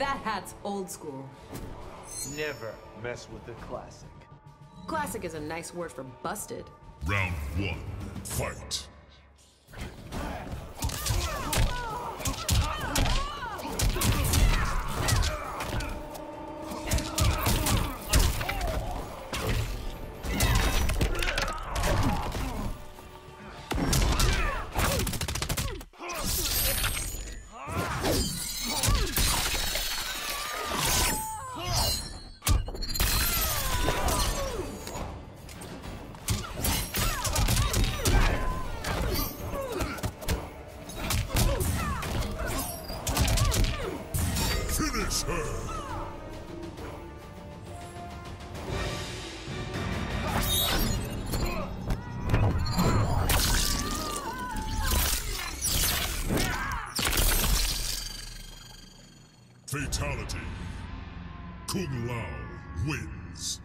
That hat's old school. Never mess with the classic. Classic is a nice word for busted. Round one, fight. Finish her! Fatality. Kung Lao wins.